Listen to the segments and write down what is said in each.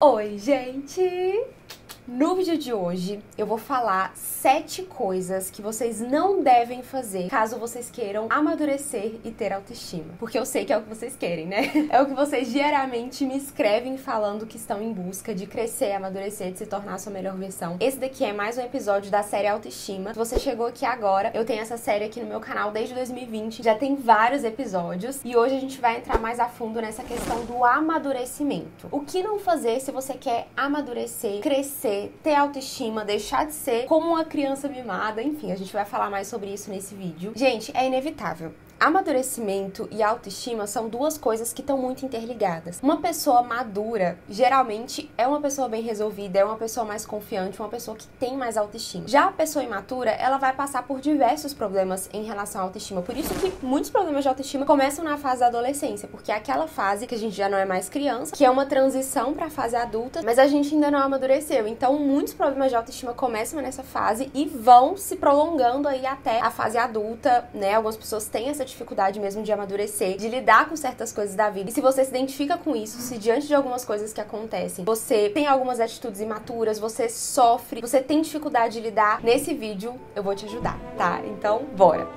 Oi, gente! No vídeo de hoje, eu vou falar sete coisas que vocês não devem fazer caso vocês queiram amadurecer e ter autoestima. Porque eu sei que é o que vocês querem, né? É o que vocês diariamente me escrevem falando que estão em busca de crescer, amadurecer, de se tornar a sua melhor versão. Esse daqui é mais um episódio da série Autoestima. Se você chegou aqui agora, eu tenho essa série aqui no meu canal desde 2020, já tem vários episódios e hoje a gente vai entrar mais a fundo nessa questão do amadurecimento. O que não fazer se você quer amadurecer, crescer, ter autoestima, deixar de ser como uma criança mimada, enfim, a gente vai falar mais sobre isso nesse vídeo. Gente, é inevitável. Amadurecimento e autoestima são duas coisas que estão muito interligadas. Uma pessoa madura geralmente é uma pessoa bem resolvida, é uma pessoa mais confiante, uma pessoa que tem mais autoestima. Já a pessoa imatura, ela vai passar por diversos problemas em relação à autoestima. Por isso que muitos problemas de autoestima começam na fase da adolescência, porque é aquela fase que a gente já não é mais criança, que é uma transição para a fase adulta, mas a gente ainda não amadureceu. Então, muitos problemas de autoestima começam nessa fase e vão se prolongando aí até a fase adulta, né? Algumas pessoas têm essa dificuldade mesmo de amadurecer, de lidar com certas coisas da vida. E se você se identifica com isso, se diante de algumas coisas que acontecem, você tem algumas atitudes imaturas, você sofre, você tem dificuldade de lidar, nesse vídeo eu vou te ajudar, tá? Então, bora!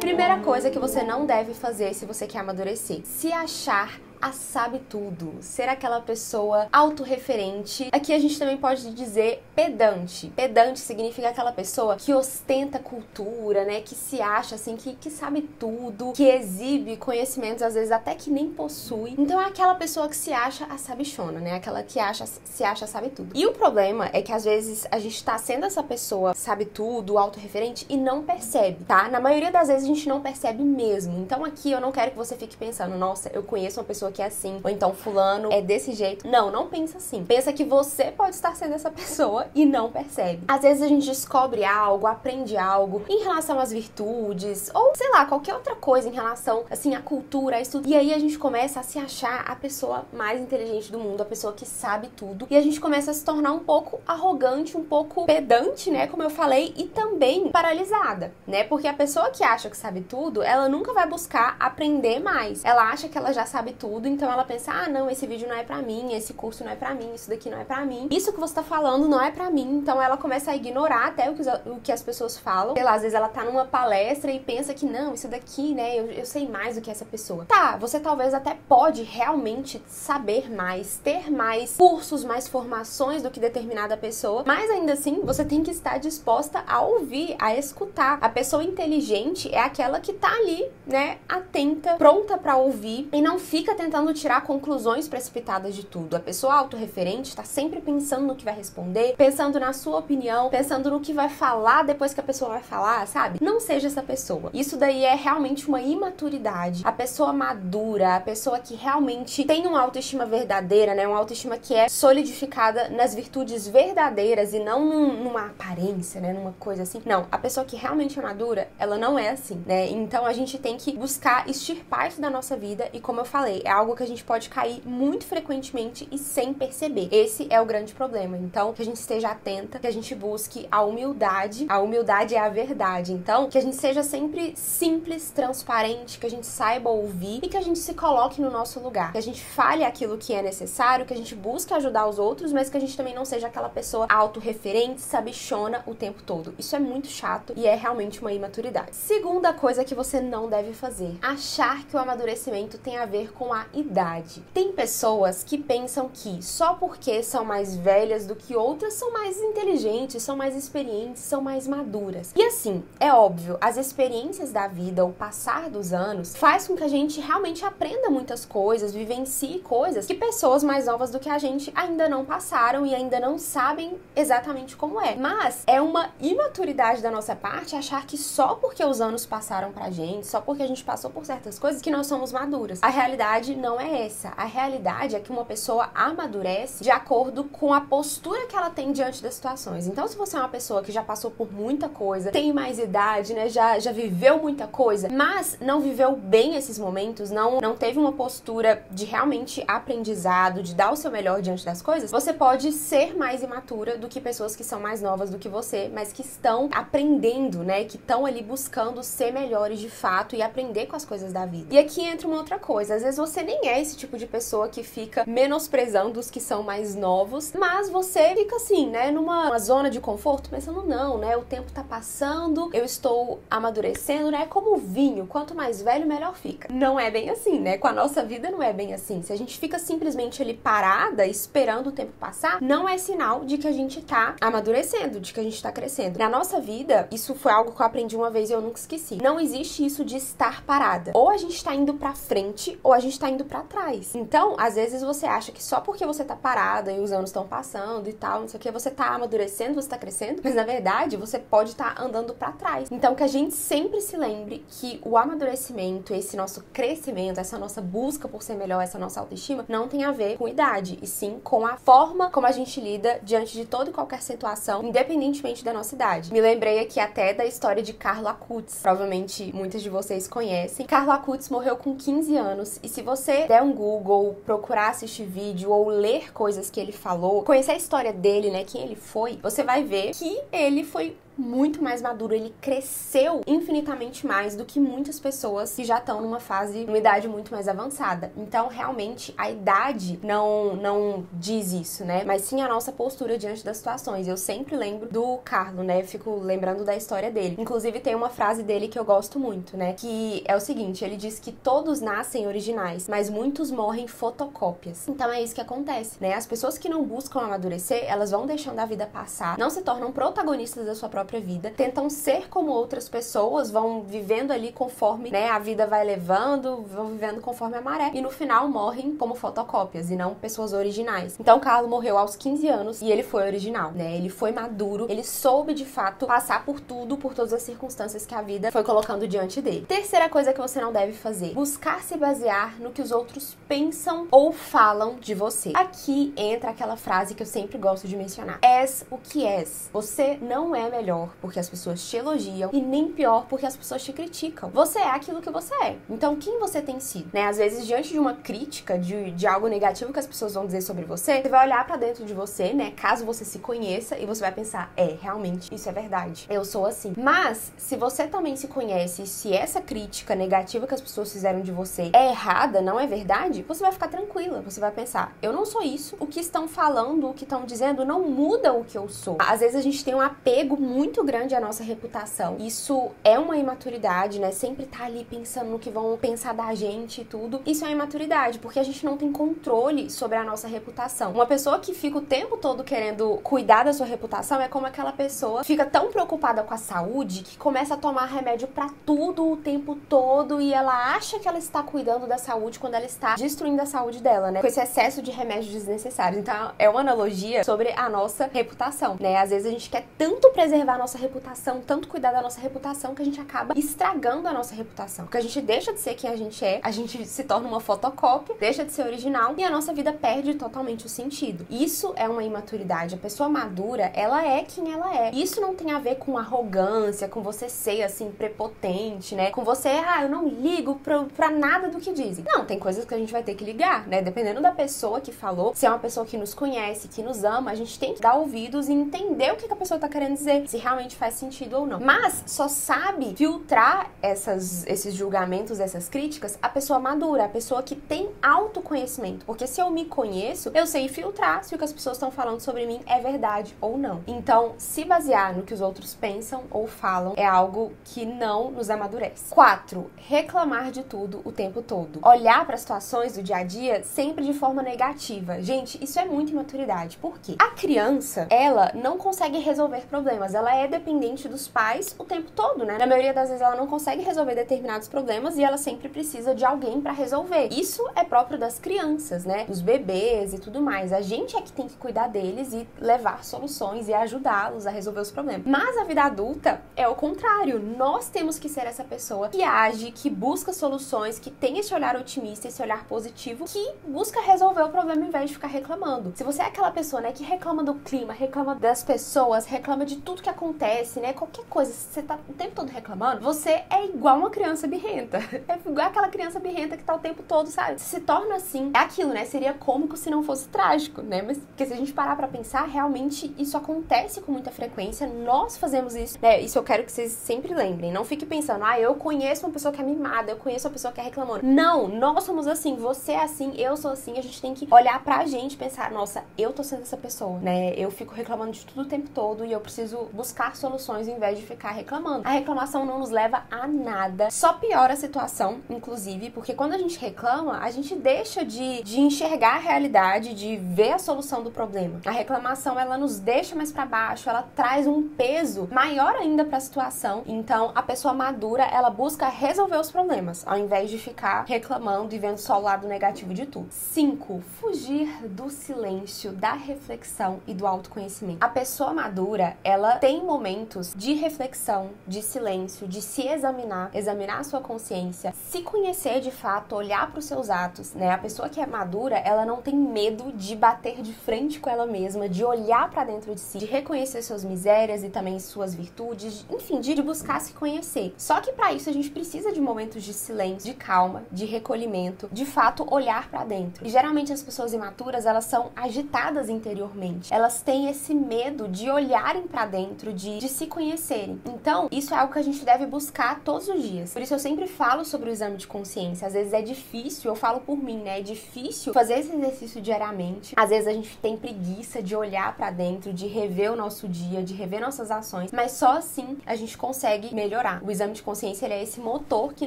Primeira coisa que você não deve fazer se você quer amadurecer: se achar a sabe tudo, ser aquela pessoa autorreferente. Aqui a gente também pode dizer pedante. Pedante significa aquela pessoa que ostenta cultura, né? Que se acha assim, que, que sabe tudo, que exibe conhecimentos, às vezes até que nem possui. Então é aquela pessoa que se acha a sabichona, né? Aquela que acha, se acha sabe tudo. E o problema é que às vezes a gente tá sendo essa pessoa sabe tudo, autorreferente e não percebe, tá? Na maioria das vezes a gente não percebe mesmo. Então aqui eu não quero que você fique pensando, nossa, eu conheço uma pessoa que é assim, ou então fulano é desse jeito. Não, não pensa assim. Pensa que você pode estar sendo essa pessoa e não percebe. Às vezes a gente descobre algo, aprende algo em relação às virtudes, ou sei lá, qualquer outra coisa em relação, assim, à cultura, a estudo. E aí a gente começa a se achar a pessoa mais inteligente do mundo, a pessoa que sabe tudo. E a gente começa a se tornar um pouco arrogante, um pouco pedante, né? Como eu falei, e também paralisada, né? Porque a pessoa que acha que sabe tudo, ela nunca vai buscar aprender mais. Ela acha que ela já sabe tudo então ela pensa: "Ah, não, esse vídeo não é para mim, esse curso não é para mim, isso daqui não é para mim. Isso que você tá falando não é para mim". Então ela começa a ignorar até o que, o que as pessoas falam. Sei lá, às vezes ela tá numa palestra e pensa que não, isso daqui, né, eu, eu sei mais do que essa pessoa. Tá, você talvez até pode realmente saber mais, ter mais cursos, mais formações do que determinada pessoa, mas ainda assim você tem que estar disposta a ouvir, a escutar. A pessoa inteligente é aquela que tá ali, né, atenta, pronta para ouvir e não fica tentando tentando tirar conclusões precipitadas de tudo. A pessoa autorreferente está sempre pensando no que vai responder, pensando na sua opinião, pensando no que vai falar depois que a pessoa vai falar, sabe? Não seja essa pessoa. Isso daí é realmente uma imaturidade. A pessoa madura, a pessoa que realmente tem uma autoestima verdadeira, né? Uma autoestima que é solidificada nas virtudes verdadeiras e não num, numa aparência, né? Numa coisa assim. Não, a pessoa que realmente é madura, ela não é assim, né? Então a gente tem que buscar extirpar isso da nossa vida e como eu falei, é algo que a gente pode cair muito frequentemente e sem perceber. Esse é o grande problema. Então, que a gente esteja atenta, que a gente busque a humildade. A humildade é a verdade. Então, que a gente seja sempre simples, transparente, que a gente saiba ouvir e que a gente se coloque no nosso lugar. Que a gente fale aquilo que é necessário, que a gente busque ajudar os outros, mas que a gente também não seja aquela pessoa autorreferente, sabichona o tempo todo. Isso é muito chato e é realmente uma imaturidade. Segunda coisa que você não deve fazer: achar que o amadurecimento tem a ver com a idade. Tem pessoas que pensam que só porque são mais velhas do que outras são mais inteligentes, são mais experientes, são mais maduras. E assim, é óbvio, as experiências da vida, o passar dos anos, faz com que a gente realmente aprenda muitas coisas, vivencie coisas que pessoas mais novas do que a gente ainda não passaram e ainda não sabem exatamente como é. Mas é uma imaturidade da nossa parte achar que só porque os anos passaram pra gente, só porque a gente passou por certas coisas que nós somos maduras. A realidade não é essa. A realidade é que uma pessoa amadurece de acordo com a postura que ela tem diante das situações. Então, se você é uma pessoa que já passou por muita coisa, tem mais idade, né, já, já viveu muita coisa, mas não viveu bem esses momentos, não, não teve uma postura de realmente aprendizado, de dar o seu melhor diante das coisas, você pode ser mais imatura do que pessoas que são mais novas do que você, mas que estão aprendendo, né, que estão ali buscando ser melhores de fato e aprender com as coisas da vida. E aqui entra uma outra coisa, às vezes você nem é esse tipo de pessoa que fica menosprezando os que são mais novos, mas você fica assim, né, numa zona de conforto, pensando, não, né, o tempo tá passando, eu estou amadurecendo, né, como vinho, quanto mais velho, melhor fica. Não é bem assim, né, com a nossa vida não é bem assim. Se a gente fica simplesmente ali parada, esperando o tempo passar, não é sinal de que a gente tá amadurecendo, de que a gente tá crescendo. Na nossa vida, isso foi algo que eu aprendi uma vez e eu nunca esqueci. Não existe isso de estar parada. Ou a gente tá indo pra frente, ou a gente tá indo para trás. Então, às vezes você acha que só porque você tá parada e os anos estão passando e tal, não sei o que, você tá amadurecendo, você tá crescendo, mas na verdade você pode estar tá andando para trás. Então, que a gente sempre se lembre que o amadurecimento, esse nosso crescimento, essa nossa busca por ser melhor, essa nossa autoestima, não tem a ver com idade, e sim com a forma como a gente lida diante de toda e qualquer situação, independentemente da nossa idade. Me lembrei aqui até da história de Carlo Acutis, provavelmente muitas de vocês conhecem. Carlo Acutis morreu com 15 anos, e se você der um Google, procurar assistir vídeo ou ler coisas que ele falou, conhecer a história dele, né, quem ele foi, você vai ver que ele foi muito mais maduro, ele cresceu infinitamente mais do que muitas pessoas que já estão numa fase, numa idade muito mais avançada. Então, realmente, a idade não não diz isso, né? Mas sim a nossa postura diante das situações. Eu sempre lembro do Carlo, né? fico lembrando da história dele. Inclusive, tem uma frase dele que eu gosto muito, né? Que é o seguinte: ele diz que todos nascem originais, mas muitos morrem fotocópias. Então, é isso que acontece, né? As pessoas que não buscam amadurecer, elas vão deixando a vida passar, não se tornam protagonistas da sua própria própria vida, tentam ser como outras pessoas, vão vivendo ali conforme né, a vida vai levando, vão vivendo conforme a maré, e no final morrem como fotocópias e não pessoas originais. Então, Carlos morreu aos 15 anos e ele foi original, né? Ele foi maduro, ele soube de fato passar por tudo, por todas as circunstâncias que a vida foi colocando diante dele. Terceira coisa que você não deve fazer: buscar se basear no que os outros pensam ou falam de você. Aqui entra aquela frase que eu sempre gosto de mencionar: és o que és. Você não é melhor melhor porque as pessoas te elogiam e nem pior porque as pessoas te criticam. Você é aquilo que você é. Então, quem você tem sido? Né? Às vezes, diante de uma crítica, de, de algo negativo que as pessoas vão dizer sobre você, você vai olhar para dentro de você, né? Caso você se conheça e você vai pensar, é, realmente, isso é verdade. Eu sou assim. Mas, se você também se conhece, se essa crítica negativa que as pessoas fizeram de você é errada, não é verdade, você vai ficar tranquila. Você vai pensar, eu não sou isso. O que estão falando, o que estão dizendo, não muda o que eu sou. Às vezes a gente tem um apego muito muito grande a nossa reputação. Isso é uma imaturidade, né? Sempre tá ali pensando no que vão pensar da gente e tudo. Isso é uma imaturidade, porque a gente não tem controle sobre a nossa reputação. Uma pessoa que fica o tempo todo querendo cuidar da sua reputação é como aquela pessoa fica tão preocupada com a saúde que começa a tomar remédio para tudo o tempo todo e ela acha que ela está cuidando da saúde quando ela está destruindo a saúde dela, né? Com esse excesso de remédios desnecessários. Então, é uma analogia sobre a nossa reputação, né? Às vezes a gente quer tanto preservar a nossa reputação, tanto cuidar da nossa reputação, que a gente acaba estragando a nossa reputação. Porque a gente deixa de ser quem a gente é, a gente se torna uma fotocópia, deixa de ser original e a nossa vida perde totalmente o sentido. Isso é uma imaturidade. A pessoa madura, ela é quem ela é. Isso não tem a ver com arrogância, com você ser assim prepotente, né? Com você, ah, eu não ligo pra, pra nada do que dizem. Não, tem coisas que a gente vai ter que ligar, né? Dependendo da pessoa que falou, se é uma pessoa que nos conhece, que nos ama, a gente tem que dar ouvidos e entender o que a pessoa tá querendo dizer. Se realmente faz sentido ou não. Mas só sabe filtrar essas, esses julgamentos, essas críticas, a pessoa madura, a pessoa que tem autoconhecimento. Porque se eu me conheço, eu sei filtrar se o que as pessoas estão falando sobre mim é verdade ou não. Então, se basear no que os outros pensam ou falam é algo que não nos amadurece. 4. Reclamar de tudo o tempo todo. Olhar para situações do dia a dia sempre de forma negativa. Gente, isso é muito imaturidade. Por quê? A criança, ela não consegue resolver problemas, ela é dependente dos pais o tempo todo, né? Na maioria das vezes ela não consegue resolver determinados problemas e ela sempre precisa de alguém para resolver. Isso é próprio das crianças, né? Dos bebês e tudo mais. A gente é que tem que cuidar deles e levar soluções e ajudá-los a resolver os problemas. Mas a vida adulta é o contrário. Nós temos que ser essa pessoa que age, que busca soluções, que tem esse olhar otimista, esse olhar positivo, que busca resolver o problema em vez de ficar reclamando. Se você é aquela pessoa, né, que reclama do clima, reclama das pessoas, reclama de tudo que acontece acontece, né? Qualquer coisa, se você tá o tempo todo reclamando, você é igual uma criança birrenta. É igual aquela criança birrenta que tá o tempo todo, sabe? Se torna assim. É aquilo, né? Seria cômico se não fosse trágico, né? Mas porque se a gente parar pra pensar, realmente isso acontece com muita frequência. Nós fazemos isso, né? Isso eu quero que vocês sempre lembrem. Não fique pensando, ah, eu conheço uma pessoa que é mimada, eu conheço uma pessoa que é reclamando. Não, nós somos assim, você é assim, eu sou assim. A gente tem que olhar pra gente pensar, nossa, eu tô sendo essa pessoa, né? Eu fico reclamando de tudo o tempo todo e eu preciso buscar soluções em vez de ficar reclamando. A reclamação não nos leva a nada, só piora a situação, inclusive, porque quando a gente reclama, a gente deixa de, de enxergar a realidade, de ver a solução do problema. A reclamação, ela nos deixa mais para baixo, ela traz um peso maior ainda para a situação. Então, a pessoa madura, ela busca resolver os problemas, ao invés de ficar reclamando e vendo só o lado negativo de tudo. 5. Fugir do silêncio, da reflexão e do autoconhecimento. A pessoa madura, ela tem momentos de reflexão, de silêncio, de se examinar, examinar a sua consciência, se conhecer de fato, olhar para os seus atos, né? A pessoa que é madura, ela não tem medo de bater de frente com ela mesma, de olhar para dentro de si, de reconhecer suas misérias e também suas virtudes, enfim, de buscar se conhecer. Só que para isso a gente precisa de momentos de silêncio, de calma, de recolhimento, de fato olhar para dentro. E geralmente as pessoas imaturas, elas são agitadas interiormente. Elas têm esse medo de olharem para dentro, de, de se conhecerem. Então, isso é algo que a gente deve buscar todos os dias. Por isso eu sempre falo sobre o exame de consciência. Às vezes é difícil, eu falo por mim, né? É difícil fazer esse exercício diariamente. Às vezes a gente tem preguiça de olhar para dentro, de rever o nosso dia, de rever nossas ações, mas só assim a gente consegue melhorar. O exame de consciência é esse motor que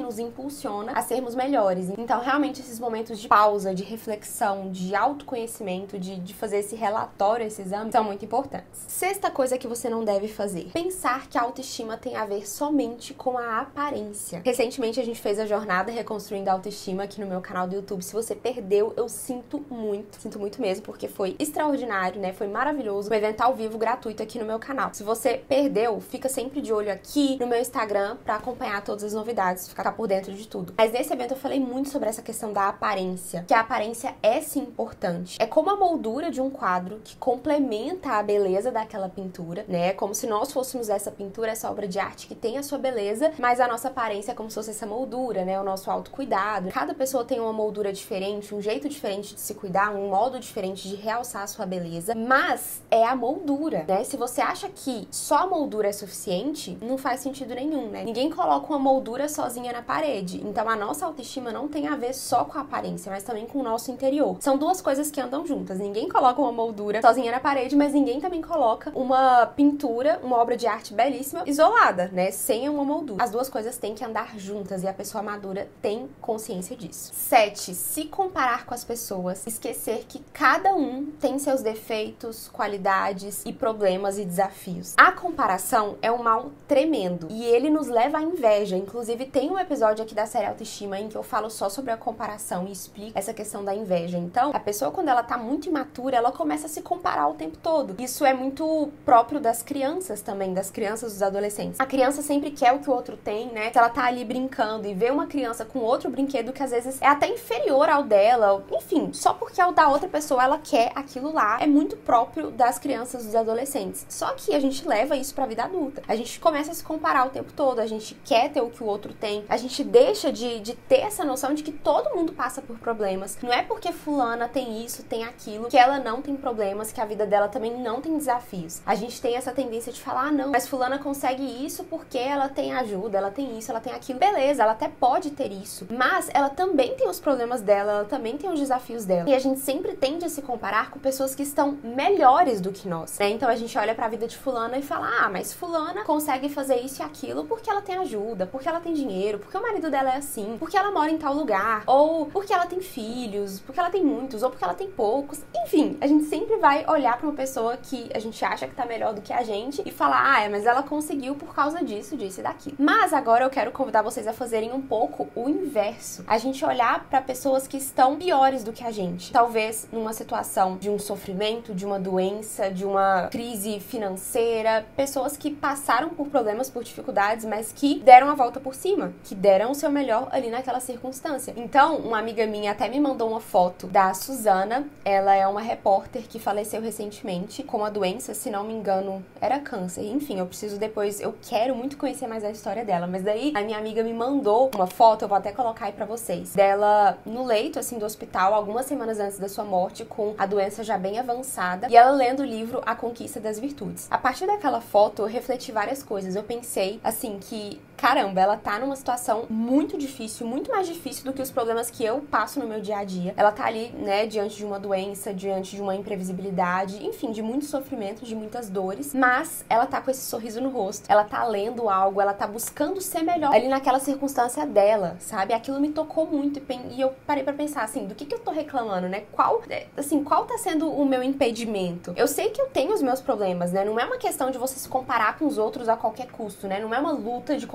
nos impulsiona a sermos melhores. Então, realmente esses momentos de pausa, de reflexão, de autoconhecimento, de, de fazer esse relatório, esse exame, são muito importantes. Sexta coisa que você não deve fazer: pensar que a autoestima tem a ver somente com a aparência. Recentemente a gente fez a jornada Reconstruindo a Autoestima aqui no meu canal do YouTube. Se você perdeu, eu sinto muito, sinto muito mesmo, porque foi extraordinário, né? Foi maravilhoso. Um evento ao vivo gratuito aqui no meu canal. Se você perdeu, fica sempre de olho aqui no meu Instagram para acompanhar todas as novidades, ficar por dentro de tudo. Mas nesse evento eu falei muito sobre essa questão da aparência, que a aparência é sim importante. É como a moldura de um quadro que complementa a beleza daquela pintura, né? Como se nós fôssemos essa pintura, essa obra de arte que tem a sua beleza, mas a nossa aparência é como se fosse essa moldura, né? O nosso autocuidado. Cada pessoa tem uma moldura diferente, um jeito diferente de se cuidar, um modo diferente de realçar a sua beleza, mas é a moldura, né? Se você acha que só a moldura é suficiente, não faz sentido nenhum, né? Ninguém coloca uma moldura sozinha na parede. Então a nossa autoestima não tem a ver só com a aparência, mas também com o nosso interior. São duas coisas que andam juntas. Ninguém coloca uma moldura sozinha na parede, mas ninguém também coloca uma pintura, uma obra de arte belíssima isolada, né? Sem uma moldura. As duas coisas têm que andar juntas e a pessoa madura tem consciência disso. 7. Se comparar com as pessoas, esquecer que cada um tem seus defeitos, qualidades e problemas e desafios. A comparação é um mal tremendo e ele nos leva à inveja. Inclusive, tem um episódio aqui da série Autoestima em que eu falo só sobre a comparação e explico essa questão da inveja. Então, a pessoa, quando ela tá muito imatura, ela começa a se comparar o tempo todo. Isso é muito próprio das crianças também, das crianças, dos adolescentes. A criança sempre quer o que o outro tem, né? Se ela tá ali brincando e vê uma criança com outro brinquedo que às vezes é até inferior ao dela, enfim, só porque é o da outra pessoa ela quer aquilo lá, é muito próprio das crianças, dos adolescentes. Só que a gente leva isso pra vida adulta. A gente começa a se comparar o tempo todo, a gente quer ter o que o outro tem, a gente deixa de, de ter essa noção de que todo mundo passa por problemas. Não é porque fulana tem isso, tem aquilo, que ela não tem problemas, que a vida dela também não tem desafios. A gente tem essa tendência de falar, ah, não, mas fulana consegue isso porque ela tem ajuda, ela tem isso, ela tem aquilo. Beleza, ela até pode ter isso, mas ela também tem os problemas dela, ela também tem os desafios dela. E a gente sempre tende a se comparar com pessoas que estão melhores do que nós, né? Então a gente olha para a vida de fulana e fala: "Ah, mas fulana consegue fazer isso e aquilo porque ela tem ajuda, porque ela tem dinheiro, porque o marido dela é assim, porque ela mora em tal lugar, ou porque ela tem filhos, porque ela tem muitos, ou porque ela tem poucos". Enfim, a gente sempre vai olhar para uma pessoa que a gente acha que tá melhor do que a gente e falar: "Ah, é, mas ela conseguiu por causa disso, disso e daquilo". Mas agora eu quero convidar vocês a fazerem um pouco o inverso. A gente olhar para pessoas que estão piores do que a gente. Talvez numa situação de um sofrimento, de uma doença, de uma crise financeira, pessoas que passaram por problemas, por dificuldades, mas que deram a volta por cima, que deram o seu melhor ali naquela circunstância. Então, uma amiga minha até me mandou uma foto da Suzana. Ela é uma repórter que faleceu recentemente com a doença, se não me engano, era câncer. Enfim, eu preciso depois, eu quero muito conhecer mais a história dela. Mas daí a minha amiga me mandou uma foto, eu vou até colocar aí pra vocês, dela no leito, assim, do hospital, algumas semanas antes da sua morte, com a doença já bem avançada, e ela lendo o livro A Conquista das Virtudes. A partir daquela foto, eu refleti várias coisas. Eu pensei, assim, que caramba, ela tá numa situação muito difícil, muito mais difícil do que os problemas que eu passo no meu dia a dia. Ela tá ali, né, diante de uma doença, diante de uma imprevisibilidade, enfim, de muito sofrimento, de muitas dores, mas ela tá com esse sorriso no rosto. Ela tá lendo algo, ela tá buscando ser melhor ali naquela circunstância dela, sabe? Aquilo me tocou muito e eu parei para pensar assim, do que que eu tô reclamando, né? Qual, é, assim, qual tá sendo o meu impedimento? Eu sei que eu tenho os meus problemas, né? Não é uma questão de você se comparar com os outros a qualquer custo, né? Não é uma luta de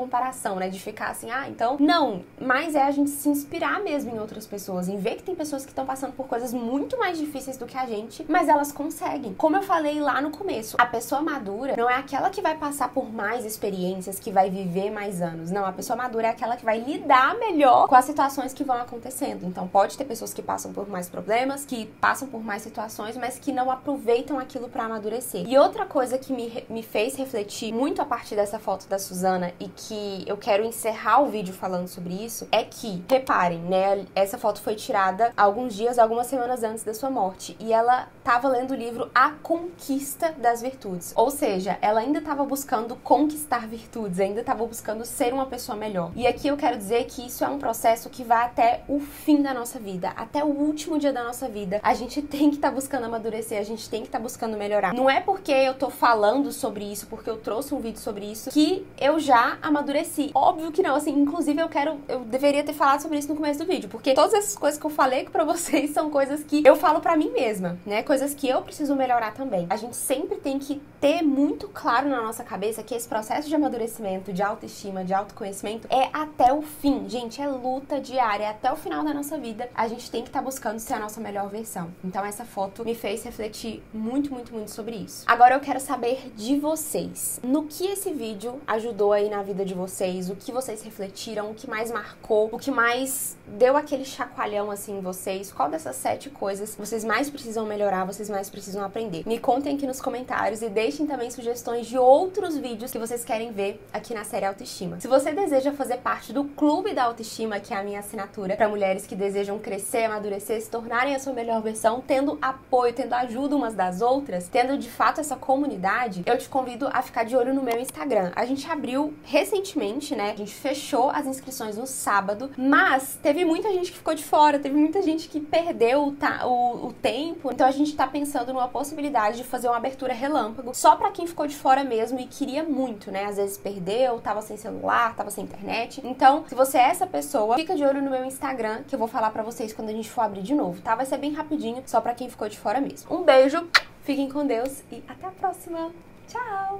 né? De ficar assim, ah, então. Não, mas é a gente se inspirar mesmo em outras pessoas, em ver que tem pessoas que estão passando por coisas muito mais difíceis do que a gente, mas elas conseguem. Como eu falei lá no começo, a pessoa madura não é aquela que vai passar por mais experiências, que vai viver mais anos. Não, a pessoa madura é aquela que vai lidar melhor com as situações que vão acontecendo. Então, pode ter pessoas que passam por mais problemas, que passam por mais situações, mas que não aproveitam aquilo para amadurecer. E outra coisa que me, me fez refletir muito a partir dessa foto da Suzana e que eu quero encerrar o vídeo falando sobre isso é que, reparem, né? Essa foto foi tirada alguns dias, algumas semanas antes da sua morte. E ela estava lendo o livro A Conquista das Virtudes. Ou seja, ela ainda estava buscando conquistar virtudes, ainda estava buscando ser uma pessoa melhor. E aqui eu quero dizer que isso é um processo que vai até o fim da nossa vida, até o último dia da nossa vida. A gente tem que estar tá buscando amadurecer, a gente tem que estar tá buscando melhorar. Não é porque eu tô falando sobre isso, porque eu trouxe um vídeo sobre isso, que eu já amadureci. Óbvio que não, assim, inclusive eu quero, eu deveria ter falado sobre isso no começo do vídeo, porque todas essas coisas que eu falei para vocês são coisas que eu falo para mim mesma, né? Coisas que eu preciso melhorar também. A gente sempre tem que ter muito claro na nossa cabeça que esse processo de amadurecimento, de autoestima, de autoconhecimento é até o fim. Gente, é luta diária, é até o final da nossa vida. A gente tem que estar tá buscando ser a nossa melhor versão. Então essa foto me fez refletir muito, muito, muito sobre isso. Agora eu quero saber de vocês. No que esse vídeo ajudou aí na vida de vocês? O que vocês refletiram? O que mais marcou? O que mais deu aquele chacoalhão assim em vocês? Qual dessas sete coisas vocês mais precisam melhorar, vocês mais precisam aprender? Me contem aqui nos comentários e deixem também sugestões de outros vídeos que vocês querem ver aqui na série Autoestima. Se você deseja fazer parte do Clube da Autoestima, que é a minha assinatura para mulheres que desejam crescer, amadurecer, se tornarem a sua melhor versão, tendo apoio, tendo ajuda umas das outras, tendo de fato essa comunidade, eu te convido a ficar de olho no meu Instagram. A gente abriu recentemente, né? A gente fechou as inscrições no sábado, mas teve muita gente que ficou de fora, teve muita gente que perdeu o, o, o tempo. Então a gente tá pensando numa possibilidade de fazer uma abertura relâmpago só para quem ficou de fora mesmo e queria muito, né? Às vezes perdeu, tava sem celular, tava sem internet. Então, se você é essa pessoa, fica de olho no meu Instagram que eu vou falar para vocês quando a gente for abrir de novo, tá? Vai ser bem rapidinho, só para quem ficou de fora mesmo. Um beijo, fiquem com Deus e até a próxima. Tchau!